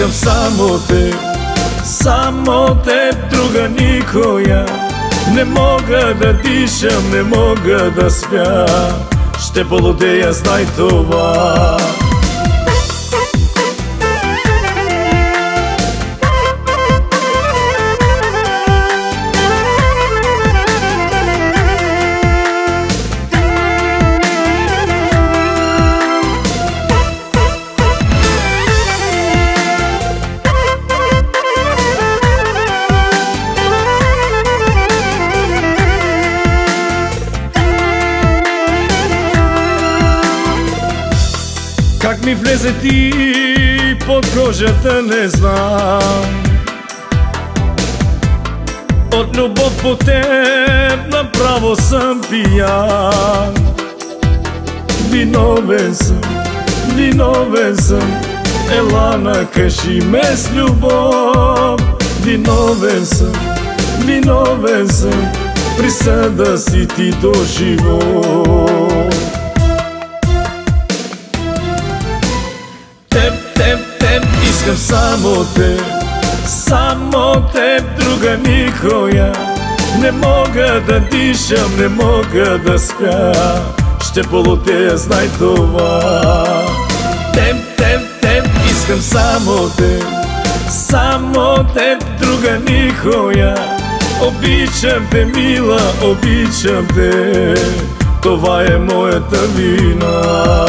Искам само те, само те, друга никоя. Не мога да дишам, не мога да спя. Ще полудея, знай това Как ми влезе ти под кожата не знам. От любов по теб направо съм пиян. Виновен съм, виновен съм. Ела накажи ме с любов. Виновен съм, виновен съм. Присъда си ти до живот искам само теб Само теб, друга никоя. Не мога да дишам, не мога да спя. Ще полутея, знай това. Теб, теб, теб, искам само теб Само теб, друга никоя. Обичам те, мила, обичам те. Това е моята вина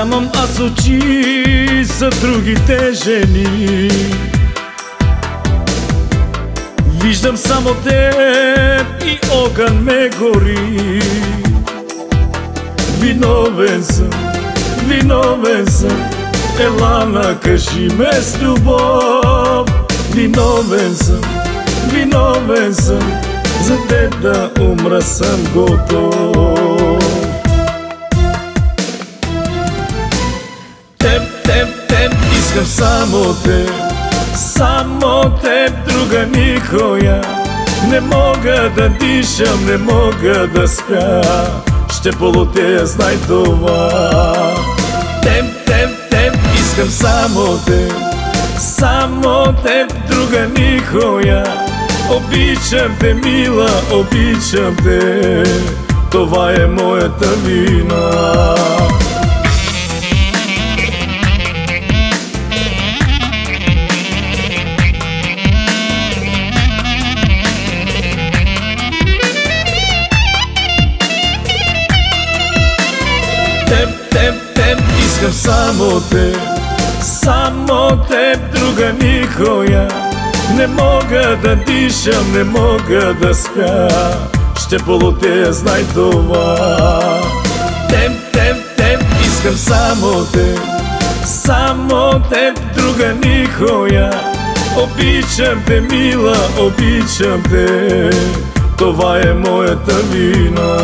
Нямам аз очи за другите жени. Виждам само теб и огън ме гори. Виновен съм, виновен съм. Ела накажи ме с любов. Виновен съм, виновен съм. За те да умра съм готов искам само теб Само теб, друга никоя. Не мога да дишам, не мога да спя. Ще полутея, знай това. Теб, теб, теб, искам само теб Само теб, друга никоя. Обичам те, мила, обичам те. Това е моята вина Теб, теб, теб, искам само теб. Само теб, друга никоя. Не мога да дишам, не мога да спя. Ще полутея, знай това. Теб, теб, теб, искам само теб. Само теб, друга никоя. Обичам те, мила, обичам те. Това е моята вина